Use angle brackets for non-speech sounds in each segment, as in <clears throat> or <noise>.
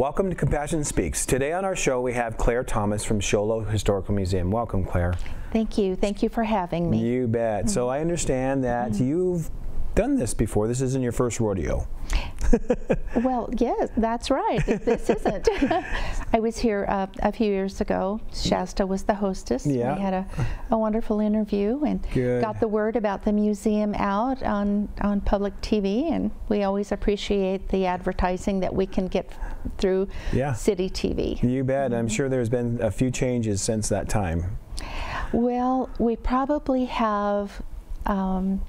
Welcome to Compassion Speaks. Today on our show we have Clair Thomas from Show Low Historical Museum. Welcome, Clair. Thank you. Thank you for having me. You bet. Mm -hmm. So I understand that mm -hmm. you've done this before. This isn't your first rodeo. <laughs> well, yes, that's right. This isn't. <laughs> I was here uh, a few years ago. Shasta was the hostess. Yeah. We had a, a wonderful interview and Good. got the word about the museum out on, on public TV, and we always appreciate the advertising that we can get through yeah. city TV. You bet. I'm sure there's been a few changes since that time. Well, we probably have um,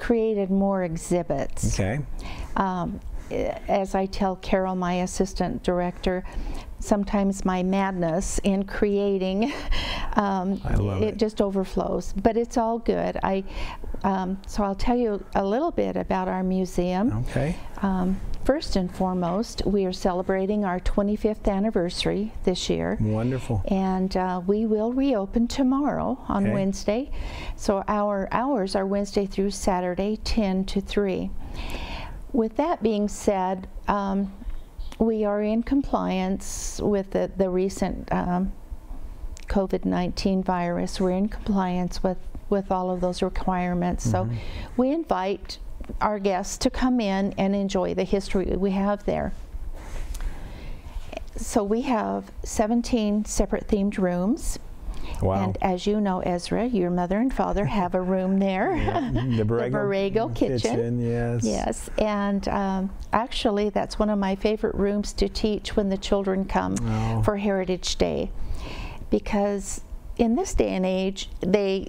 created more exhibits. Okay. Um, as I tell Carol, my assistant director, sometimes my madness in creating, <laughs> um, it, it, just overflows. But it's all good. I um, so I'll tell you a little bit about our museum. Okay. Um, First and foremost, we are celebrating our 25th anniversary this year. Wonderful. And uh, we will reopen tomorrow on okay. Wednesday. So our hours are Wednesday through Saturday, 10 to 3. With that being said, um, we are in compliance with the, the recent um, COVID-19 virus. We're in compliance with, with all of those requirements. Mm -hmm. So mm-hmm. we invite our guests to come in and enjoy the history we have there. So we have 17 separate themed rooms. Wow. And as you know, Ezra, your mother and father have a room there. <laughs> Yeah. <laughs> The Borrego, the Borrego kitchen. kitchen. Yes. Yes. And um, actually, that's one of my favorite rooms to teach when the children come oh. for Heritage Day. Because in this day and age, they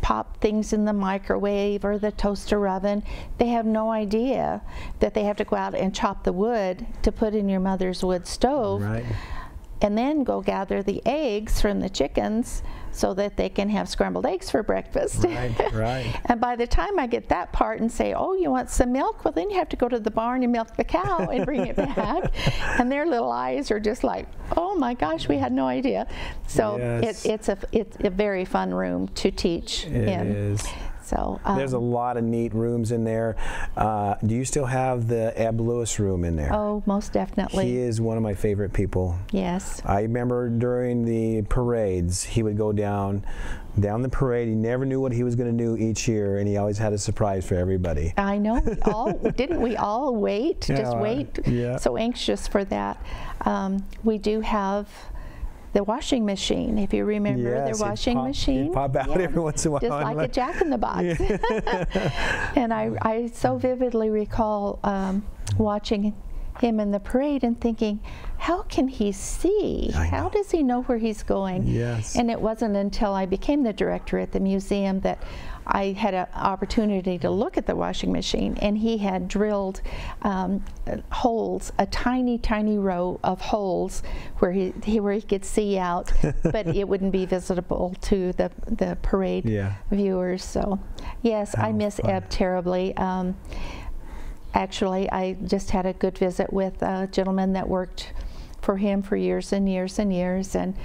pop things in the microwave or the toaster oven. They have no idea that they have to go out and chop the wood to put in your mother's wood stove. Right and then go gather the eggs from the chickens so that they can have scrambled eggs for breakfast. Right, right. <laughs> and by the time I get that part and say, oh, you want some milk? Well, then you have to go to the barn and milk the cow and bring it back. <laughs> and their little eyes are just like, oh my gosh, we had no idea. So yes. it, it's, a, it's a very fun room to teach it in. Is. So um, there's a lot of neat rooms in there. Uh, do you still have the Eb Lewis room in there? Oh, most definitely. He is one of my favorite people. Yes. I remember during the parades, he would go down down the parade. He never knew what he was going to do each year, and he always had a surprise for everybody. I know. We <laughs> all didn't we all wait? Yeah, just wait. Yeah. So anxious for that. Um, we do have the washing machine. If you remember yes, the washing pop, machine, pop out yeah, every once in a while, just like a Jack in the Box. Yeah. <laughs> and I, I so vividly recall um, watching him in the parade and thinking, how can he see? How does he know where he's going? Yes. And it wasn't until I became the director at the museum that I had an opportunity to look at the washing machine, and he had drilled um, holes, a tiny, tiny row of holes where he, where he could see out, <laughs> but it wouldn't be visible to the the parade yeah. viewers. So, yes, I miss fun. Eb terribly. Um, actually, I just had a good visit with a gentleman that worked for him for years and years and years, and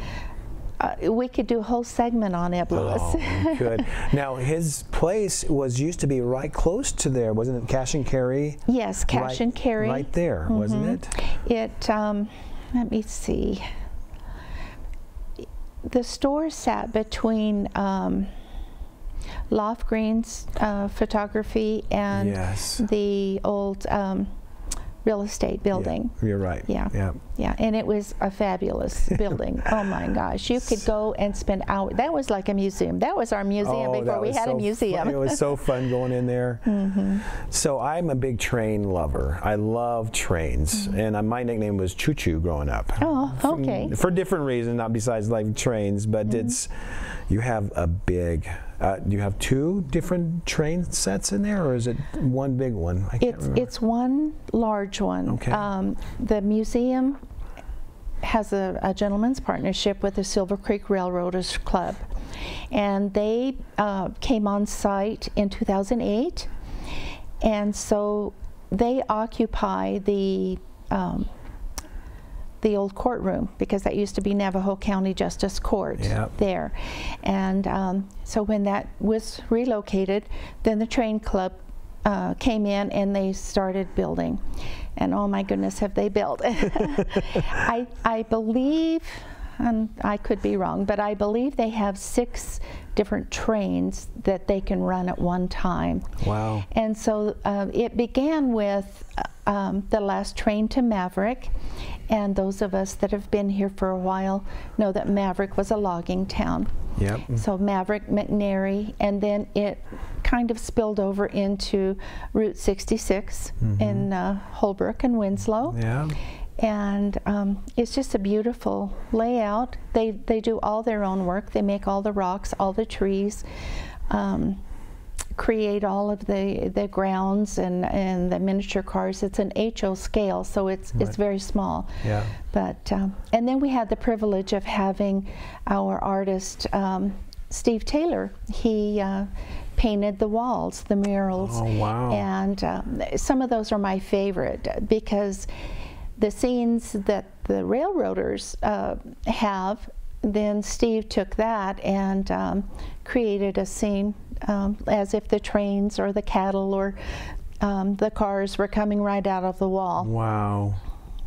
uh, we could do a whole segment on Lewis. Oh, good. <laughs> now, his place was used to be right close to there, wasn't it? Cash and carry. Yes, cash right, and carry. Right there, mm -hmm. wasn't mm-hmm. it? It. Um, let me see. The store sat between. Um, Lofgreen's uh, photography and yes. the old um, real estate building. Yeah, you're right. Yeah. yeah. Yeah. And it was a fabulous <laughs> building. Oh my gosh. You could go and spend hours. That was like a museum. That was our museum oh, before we had so a museum. It was so <laughs> fun going in there. Mm -hmm. So I'm a big train lover. I love trains. Mm -hmm. And my nickname was Choo Choo growing up. Oh, okay. For, for different reasons, not besides like trains, but mm -hmm. it's, you have a big uh, do you have two different train sets in there, or is it one big one? I it's remember. it's one large one. Okay. Um, the museum has a, a, gentleman's partnership with the Silver Creek Railroaders Club, and they uh, came on site in 2008, and so they occupy the um, the old courtroom because that used to be Navajo County Justice Court yep. there. And um, so when that was relocated, then the train club uh, came in and they started building. And oh my goodness, have they built? <laughs> I, I believe, and I could be wrong, but I believe they have six different trains that they can run at one time. Wow. And so uh, it began with uh, um, the last train to Maverick. And those of us that have been here for a while know that Maverick was a logging town. Yep. So Maverick, McNary, and then it kind of spilled over into Route 66 Mhm. in uh, Holbrook and Winslow. Yeah. And um, it's just a beautiful layout. They, they do all their own work. They make all the rocks, all the trees, um, create all of the, the grounds and, and the miniature cars. It's an HO scale, so it's, Right. it's very small. Yeah. But um, and then we had the privilege of having our artist um, Steve Taylor. He uh, painted the walls, the murals, Oh, wow. and um, some of those are my favorite because the scenes that the railroaders uh, have. Then Steve took that and um, created a scene um, as if the trains or the cattle or um, the cars were coming right out of the wall. Wow.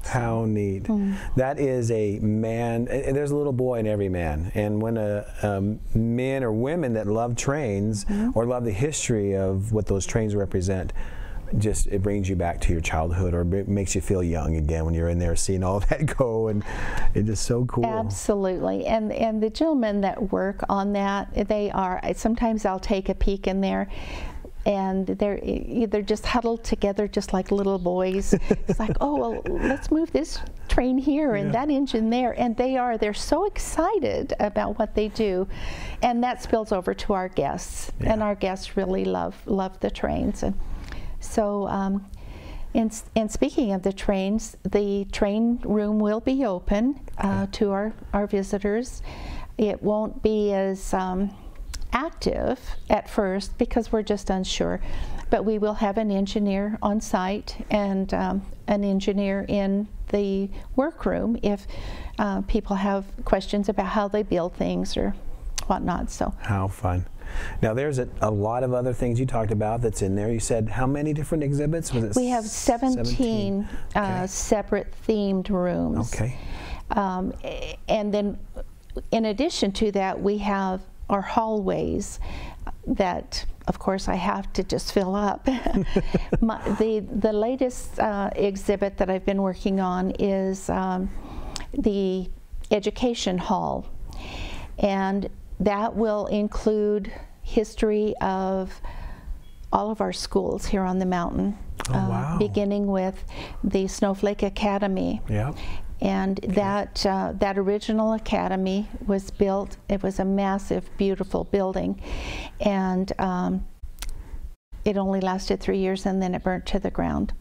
How neat. Hmm. That is a man, and there's a little boy in every man. And when a, um, men or women that love trains Mm-hmm. or love the history of what those trains represent, just it brings you back to your childhood or it makes you feel young again when you're in there seeing all <laughs> that go. And it's just so cool. Absolutely, and and the gentlemen that work on that, they are. Sometimes I'll take a peek in there, and they're either just huddled together, just like little boys. it's like, oh well, let's move this train here and Yeah. that engine there, and they are. They're so excited about what they do, and that spills over to our guests, and our guests really love love the trains, and so. Um, and, speaking of the trains, the train room will be open uh, to our, our visitors. It won't be as um, active at first because we're just unsure, but we will have an engineer on site and um, an engineer in the workroom if uh, people have questions about how they build things or whatnot. So How fun. Now, there's a, a lot of other things you talked about that's in there. You said how many different exhibits? Was it we have s- 17, Uh, separate themed rooms. Okay. Um, and then, in addition to that, we have our hallways that, of course, I have to just fill up. <laughs> My, the, the latest uh, exhibit that I've been working on is um, the education hall. And that will include history of all of our schools here on the mountain, Oh, wow. beginning with the Snowflake Academy. Yeah. And that uh, that original academy was built. It was a massive, beautiful building, and um, it only lasted three years, and then it burnt to the ground.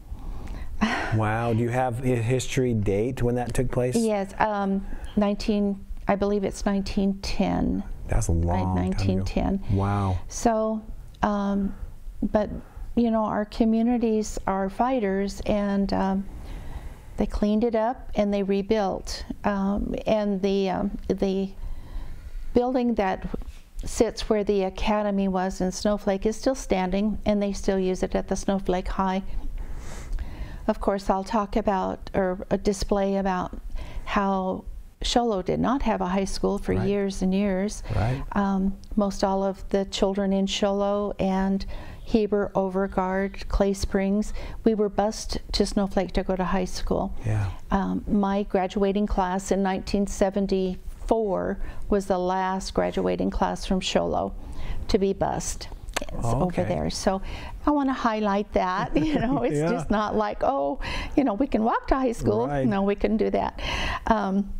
<laughs> Wow. Do you have a history date when that took place? Yes, um, 19. I believe it's 1910. That's a long time ago. 1910. Wow. So, um, but you know, our communities are fighters, and um, they cleaned it up and they rebuilt. Um, and the um, the building that sits where the academy was in Snowflake is still standing, and they still use it at the Snowflake High. Of course, I'll talk about or a display about how Show Low did not have a high school for Right. years and years. Right. Um, most all of the children in Show Low and Heber, Overgaard, Clay Springs, we were bused to Snowflake to go to high school. Yeah. Um, my graduating class in 1974 was the last graduating class from Show Low to be bused. Oh, over there. So I want to highlight that. <laughs> You know, it's Yeah. just not like, oh, you know, we can walk to high school. Right. No, we couldn't do that. Um,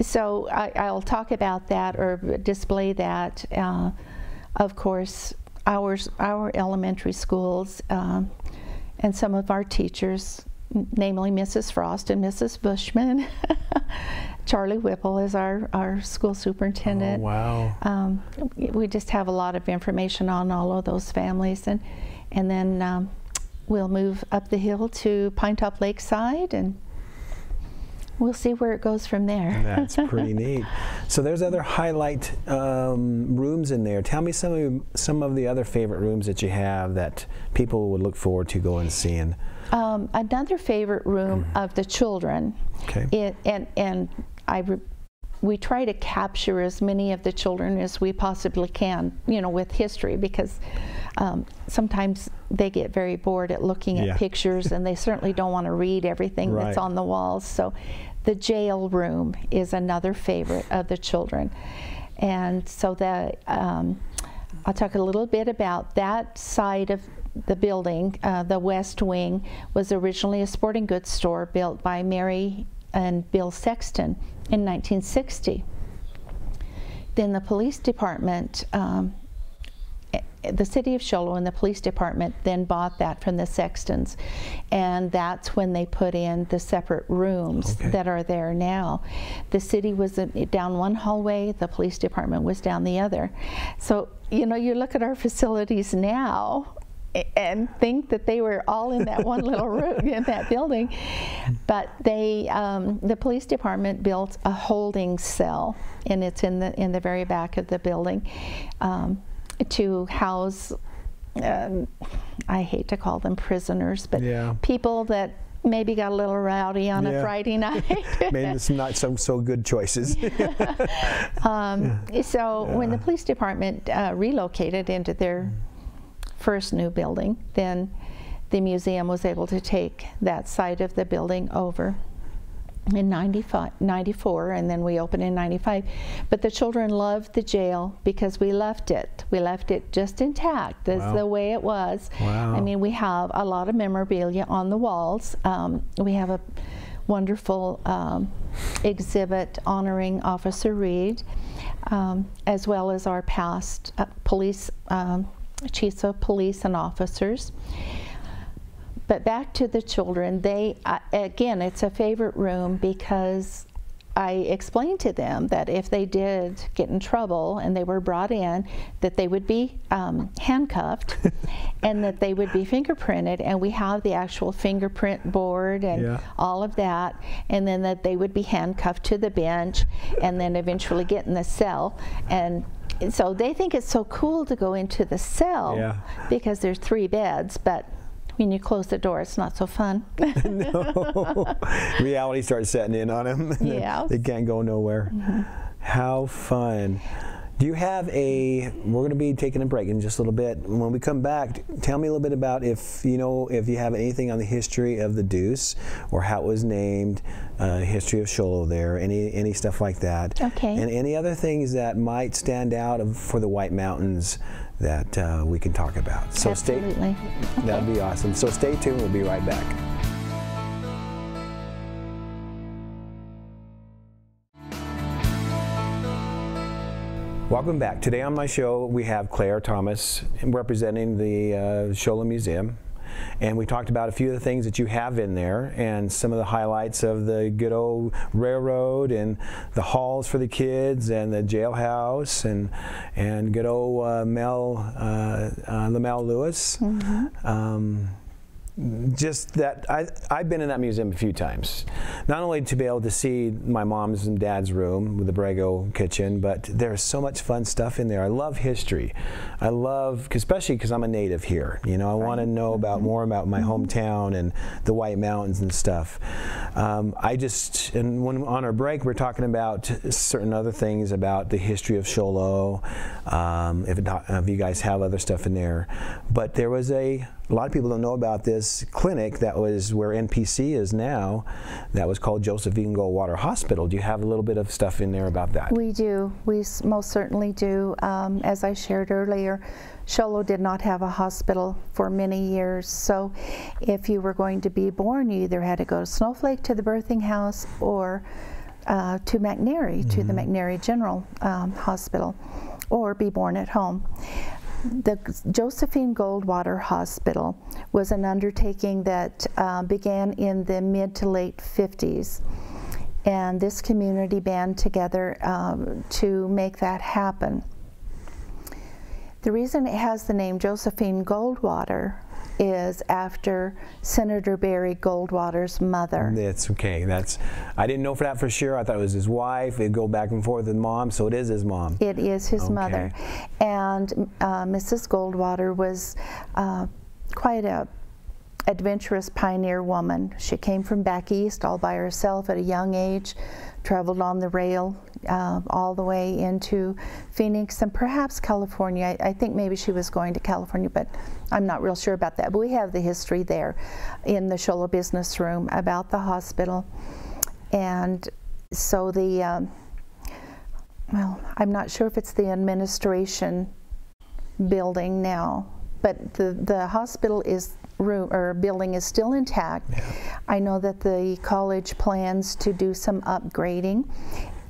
so I, I'll talk about that or display that. Uh, of course, ours, our elementary schools um, and some of our teachers, namely Mrs. Frost and Mrs. Bushman. <laughs> Charlie Whipple is our, our school Oh, superintendent. wow. Um, we just have a lot of information on all of those families, and and then um, we'll move up the hill to Pinetop Lakeside, and we'll see where it goes from there. That's <laughs> pretty neat. So there's other highlight um, rooms in there. Tell me some of some of the other favorite rooms that you have that people would look forward to going and seeing. Um, another favorite room mm. of the children, okay. it, and and I we try to capture as many of the children as we possibly can, you know, with history because um, sometimes they get very bored at looking at pictures and they certainly don't want to read everything right. that's on the walls. So the jail room is another favorite of the children. And so that um, I'll talk a little bit about that side of the building. Uh, the west wing was originally a sporting goods store built by Mary and Bill Sexton in 1960. Then the police department, um, the city of Show Low and the police department then bought that from the Sextons, and that's when they put in the separate rooms okay. that are there now. The city was down one hallway, the police department was down the other. So, you know, you look at our facilities now, and think that they were all in that one little <laughs> room in that building. But they, um, the police department built a holding cell, and it's in the in the very back of the building um, to house. Um, I hate to call them prisoners, but yeah. people that maybe got a little rowdy on yeah. a Friday <laughs> night. maybe it's not so so good choices. <laughs> um, so yeah. when the police department uh, relocated into their first new building. Then the museum was able to take that side of the building over in 95, 94 and then we opened in 95 but the children loved the jail because we left it we left it just intact that's wow. the way it was wow. i mean we have a lot of memorabilia on the walls um, we have a wonderful um, exhibit honoring officer reed um, as well as our past uh, police um, chiefs of police and officers. But back to the children, they, uh, again, it's a favorite room because I explained to them that if they did get in trouble and they were brought in, that they would be um, handcuffed <laughs> and that they would be fingerprinted. And we have the actual fingerprint board and yeah. all of that. And then that they would be handcuffed to the bench and then eventually get in the cell. And so they think it's so cool to go into the cell yeah. because there's three beds, but when you close the door, it's not so fun. <laughs> <laughs> no. Reality starts setting in on them. Yeah. they can't go nowhere. Mm -hmm. How fun. Do you have a? We're going to be taking a break in just a little bit. When we come back, tell me a little bit about if you know if you have anything on the history of the Deuce or how it was named, uh, history of Show Low there, any any stuff like that. Okay. And any other things that might stand out of, for the White Mountains that uh, we can talk about. So Absolutely. stay. Okay. That'd be awesome. So stay tuned. We'll be right back. Welcome back. Today on my show we have Clair Thomas representing the uh, Show Low Museum. And we talked about a few of the things that you have in there and some of the highlights of the good old railroad and the halls for the kids and the jailhouse and and good old uh, Mel, uh, uh, LaMel Lewis. Mm -hmm. um, just that I, I've been in that museum a few times. Not only to be able to see my mom's and dad's room with the Borrego kitchen, but there's so much fun stuff in there. I love history. I love, especially because I'm a native here. You know, I right. want to know about mm-hmm. more about my mm-hmm. hometown and the White Mountains and stuff. Um, I just, and when on our break, we're talking about certain other things about the history of Show Low. Um, if, it, if you guys have other stuff in there, but there was a a lot of people don't know about this clinic that was where NPC is now, that was called Josephine Goldwater Hospital. Do you have a little bit of stuff in there about that? We do. We most certainly do. Um, as I shared earlier, Show Low did not have a hospital for many years. So if you were going to be born, you either had to go to Snowflake to the birthing house or uh, to McNary, mm -hmm. to the mm-hmm. McNary General um, Hospital, or be born at home. The Josephine Goldwater Hospital was an undertaking that uh, began in the mid to late 50s. And this community band together um, to make that happen. The reason it has the name Josephine Goldwater is after Senator Barry Goldwater's mother. That's okay. That's I didn't know for that for sure. I thought it was his wife. It'd go back and forth with mom, so it is his mom. It is his Okay. mother, and uh, Mrs. Goldwater was uh, quite a adventurous pioneer woman. She came from back east all by herself at a young age, traveled on the rail uh, all the way into Phoenix and perhaps California. I, I think maybe she was going to California, but I'm not real sure about that. But we have the history there in the Show Low Business Room about the hospital. And so the, um, well, I'm not sure if it's the administration building now, but the, the hospital is room or building is still intact. I know that the college plans to do some upgrading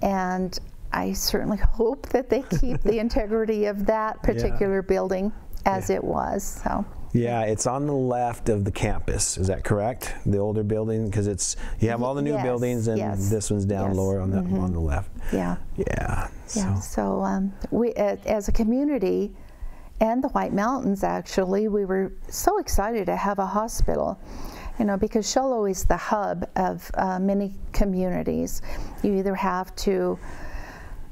and I certainly <laughs> hope that they keep the <laughs> integrity of that particular building as Yeah. it was. So Yeah, it's on the left of the campus. Is that correct? The older building, because it's you have all the new Yes, buildings, and yes, this one's down yes. Lower on the on the left. yeah. Yeah. Yeah, So so um, we, uh, as a community, and the White Mountains actually, we were so excited to have a hospital, you know, because Show Low is the hub of uh, many communities. You either have to,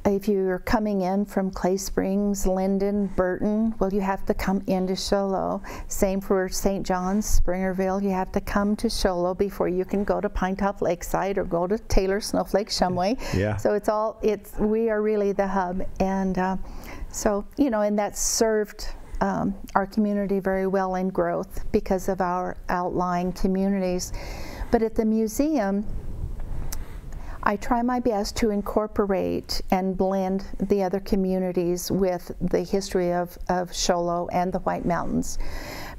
if you're coming in from Clay Springs, Linden, Burton, well, you have to come into Show Low. Same for St. John's, Springerville, you have to come to Show Low before you can go to Pinetop Lakeside or go to Taylor Snowflake Shumway. Yeah. So it's all, it's, we are really the hub. And uh, so, you know, and that's served um, our community very well in growth because of our outlying communities. But at the museum, I try my best to incorporate and blend the other communities with the history of, of Show Low and the White Mountains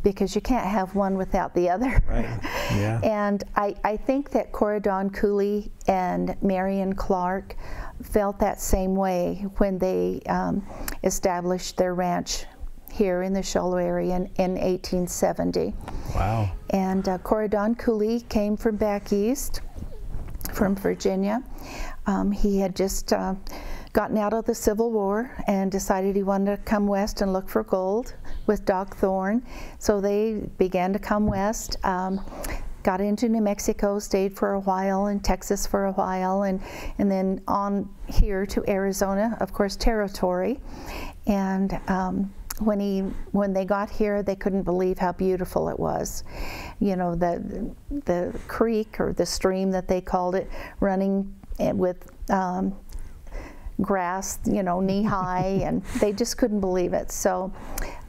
because you can't have one without the other. Right. Yeah. <laughs> and I, I think that Corydon Cooley and Marion Clark felt that same way when they um, established their ranch here in the Show Low area in, in 1870. wow. And uh, Corydon Cooley came from back east, from Virginia. Um, he had just uh, gotten out of the Civil War and decided he wanted to come west and look for gold with Doc Thorne. So they began to come west. Um, got into New Mexico, stayed for a while, in Texas for a while, and, and then on here to Arizona, of course, territory. And um, when he when they got here, they couldn't believe how beautiful it was. You know, the the creek or the stream that they called it, running with um, grass, you know, knee high, <laughs> and they just couldn't believe it. So,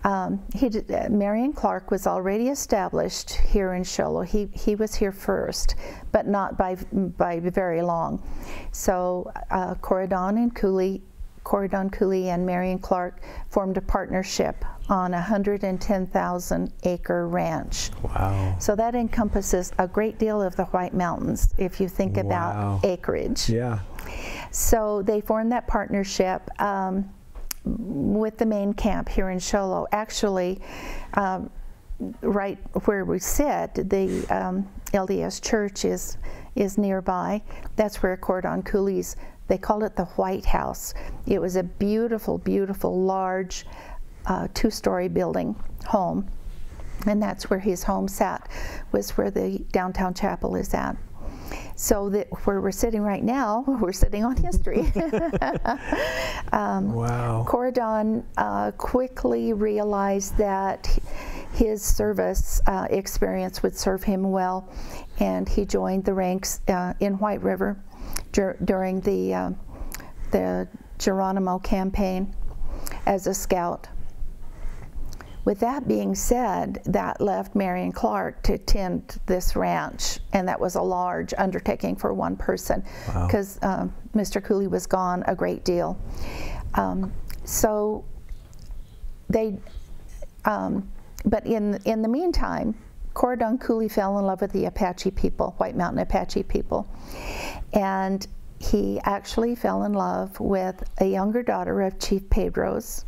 um, he did, uh, Marion Clark was already established here in Show Low. He he was here first, but not by by very long. So, uh, Corydon and Cooley. Corydon Cooley and Marion Clark formed a partnership on a 110,000 acre ranch. Wow. So that encompasses a great deal of the White Mountains if you think Wow. about acreage. Yeah. So they formed that partnership um, with the main camp here in Show Low. Actually, um, right where we sit, the um, LDS church is is nearby. That's where Corydon Cooley's. They called it the White House. It was a beautiful, beautiful, large, uh, two-story building home, and that's where his home sat. Was where the downtown chapel is at. So that where we're sitting right now, <laughs> we're sitting on history. <laughs> um, Wow. Corydon uh, quickly realized that his service uh, experience would serve him well, and he joined the ranks uh, in White River dur- during the uh, the Geronimo campaign as a scout. With that being said, that left Marion Clark to tend this ranch, and that was a large undertaking for one person Wow. because um, Mr. Cooley was gone a great deal. Um, so they, um, but in in the meantime, Corydon Cooley fell in love with the Apache people, White Mountain Apache people, and he actually fell in love with a younger daughter of Chief Pedro's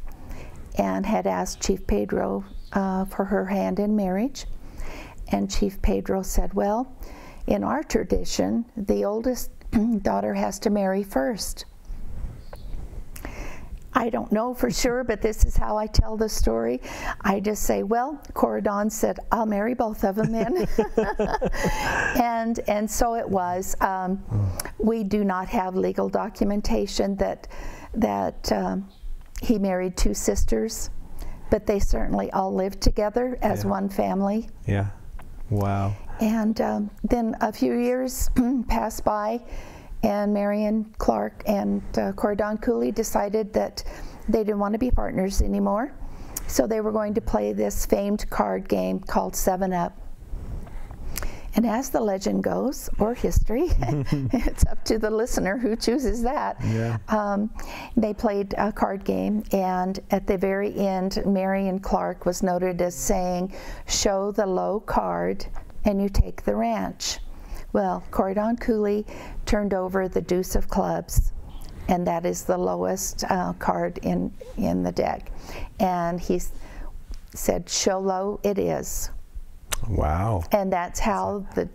and had asked Chief Pedro uh, for her hand in marriage. And Chief Pedro said, Well, in our tradition, the oldest <clears throat> daughter has to marry first. I don't know for sure, but this is how I tell the story. I just say, well, Corydon said, I'll marry both of them then. <laughs> and, and so it was. Um, we do not have legal documentation that, that um, he married two sisters, but they certainly all lived together as Yeah. one family. Yeah. Wow. And um, then a few years <clears throat> passed by, and Marion Clark and uh, Corydon Cooley decided that they didn't want to be partners anymore. So they were going to play this famed card game called Seven Up. And as the legend goes, or history, <laughs> <laughs> it's up to the listener who chooses that. Yeah. Um, they played a card game, and at the very end, Marion Clark was noted as saying, Show the low card, and you take the ranch. Well, Corydon Cooley turned over the deuce of clubs, and that is the lowest uh, card in, in the deck. And he said, Show low it is. Wow. And that's how the,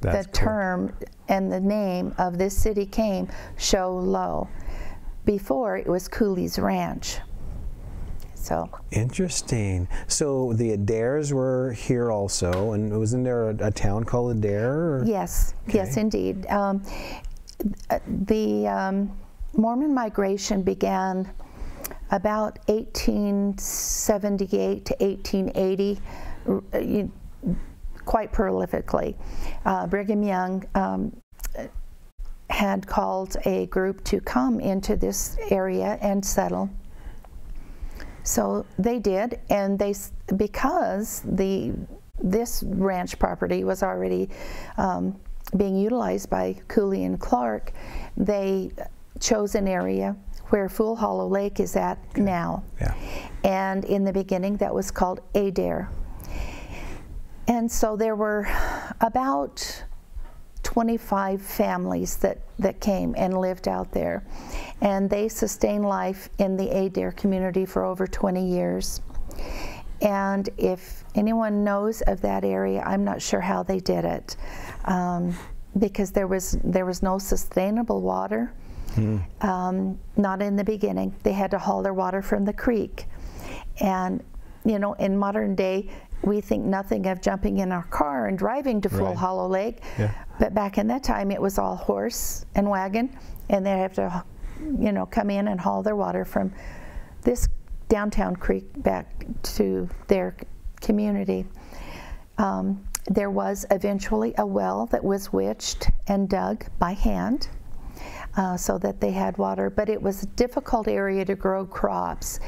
That's the cool. term and the name of this city came, Show Low. Before it was Cooley's Ranch. So, Interesting. So the Adaires were here also, and wasn't there a, a town called Adair? Or? yes, yes, indeed. Um, the um, Mormon migration began about 1878 to 1880, uh, quite prolifically. Uh, Brigham Young um, had called a group to come into this area and settle. So they did, and they because the this ranch property was already um, being utilized by Cooley and Clark, they chose an area where Fool Hollow Lake is at now. Yeah. And in the beginning, that was called Adair. And so there were about 25 families that, that came and lived out there. And they sustained life in the Adair community for over 20 years. And if anyone knows of that area, I'm not sure how they did it. Um, because there was, there was no sustainable water, um, not in the beginning. They had to haul their water from the creek. And, you know, in modern day, we think nothing of jumping in our car and driving to Fool Right. Hollow Lake. Yeah. But back in that time, it was all horse and wagon, and they have to, you know, come in and haul their water from this downtown creek back to their community. Um, there was eventually a well that was witched and dug by hand uh, so that they had water, but it was a difficult area to grow crops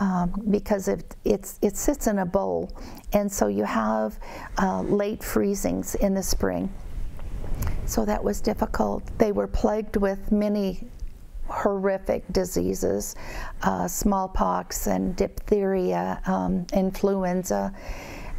um, because it, it sits in a bowl, and so you have uh, late freezings in the spring. So that was difficult. They were plagued with many horrific diseases, uh, smallpox and diphtheria, um, influenza,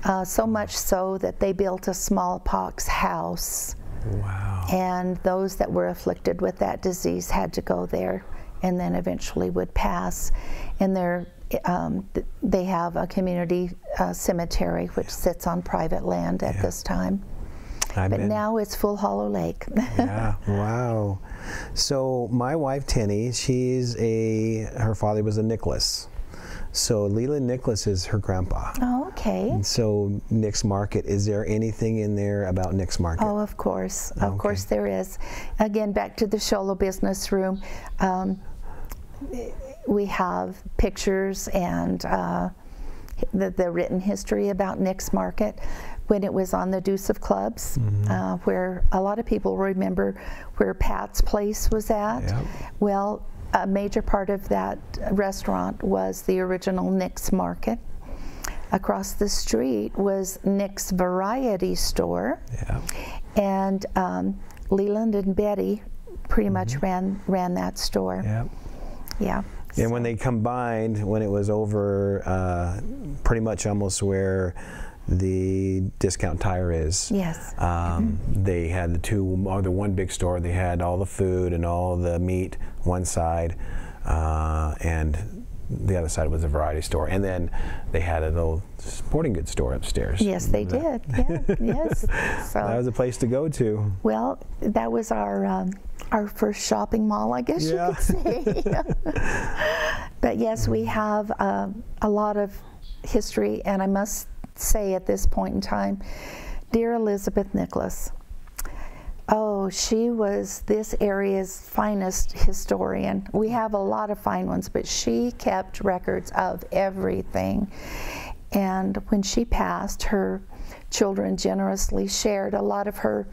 uh, so much so that they built a smallpox house. Wow. And those that were afflicted with that disease had to go there and then eventually would pass. And they're, um, they have a community uh, cemetery which sits on private land at Yeah. this time. I've But been- now it's Fool Hollow Lake. <laughs> yeah. Wow. So my wife Tenny, she's a her father was a Nicholas. So Leland Nicholas is her grandpa. oh, okay. And so Nick's Market, is there anything in there about Nick's Market? Oh, of course, of Okay. course there is. Again, back to the Show Low Business Room. Um, we have pictures and uh, the, the written history about Nick's Market when it was on the Deuce of Clubs, Mm-hmm. uh, where a lot of people remember where Pat's Place was at. Yep. Well, a major part of that restaurant was the original Nick's Market. Across the street was Nick's Variety Store Yeah. and um, Leland and Betty pretty much ran ran that store. Yeah. Yeah. And when they combined, when it was over, uh, pretty much almost where the discount tire is. Yes. Um, They had the two, or the one big store. They had all the food and all the meat one side, uh, and the other side was a variety store. And then they had a little sporting goods store upstairs. Yes, they did. Yeah. <laughs> yes. That was a place to go to. well, that was our um, our first shopping mall, I guess Yeah. you could say. <laughs> But yes, we have uh, a lot of history, and I must say at this point in time, dear Elizabeth Nicholas, oh, she was this area's finest historian. We have a lot of fine ones, but she kept records of everything. And when she passed, her children generously shared a lot of her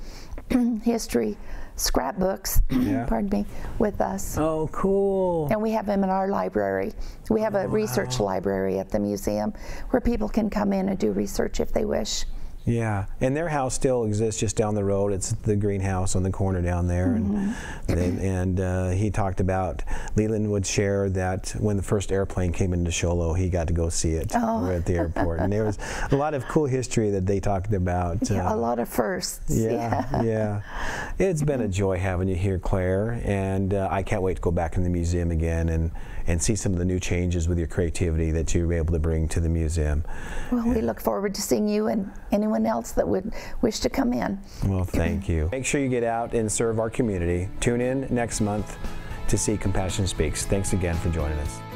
<clears throat> history scrapbooks, Yeah. pardon me, with us. Oh, cool. And we have them in our library. We have a oh, research library at the museum where people can come in and do research if they wish. Yeah, and their house still exists just down the road. It's the greenhouse on the corner down there, and they, and uh, he talked about Leland would share that when the first airplane came into Show Low, he got to go see it Oh. at the airport, and there was <laughs> a lot of cool history that they talked about. Yeah, uh, a lot of firsts. yeah, yeah. It's been a joy having you here, Clair, and uh, I can't wait to go back in the museum again and, and see some of the new changes with your creativity that you were able to bring to the museum. Well, we look forward to seeing you and anyone else that would wish to come in. Well, thank you. Make sure you get out and serve our community. Tune in next month to see Compassion Speaks. Thanks again for joining us.